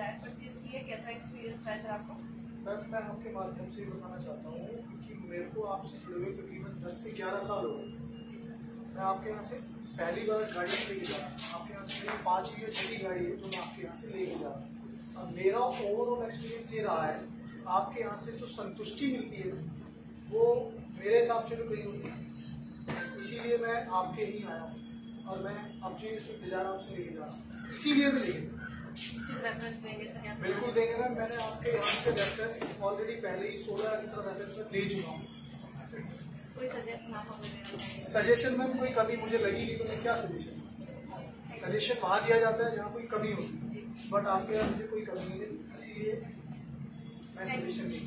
Desire purchase किया कैसा experience था सर आपको? मैम मैं आपके माध्यम से बताना चाहता हूँ, क्योंकि मेरे को आपसे जुड़े हुए तकरीबन दस से ग्यारह साल हो गए। मैं आपके यहाँ से पहली बार गाड़ी लेके जा रहा हूँ। आपके यहाँ से मेरी पाँचवीं या छठी गाड़ी है, जो मैं आपके यहाँ से लेके जा रहा हूँ। अब मेरा ओवरऑल एक्सपीरियंस ये रहा है, आपके यहाँ से जो संतुष्टि मिलती है, वो मेरे हिसाब से तो कहीं होती है। इसीलिए मैं आपके ही आया हूँ, और मैं अब जो डिज़ायर आपसे लेके जा रहा हूँ, इसीलिए मैं लेके जा रहा हूँ। बिल्कुल देंगे ना मैंने आपके यहाँ से रेफरेंस ऑलरेडी पहले ही सोलह सत्रह रेफरेंस में दे चुका हूँ। सजेशन आप हमें देना चाहेंगे? सजेशन में कोई कमी मुझे लगी नहीं तो मैं क्या सजेशन सजेशन वहाँ दिया जाता है जहाँ कोई कमी होती है। बट आपके यहाँ मुझे कोई कमी नहीं इसीलिए मैं सजेशन नहीं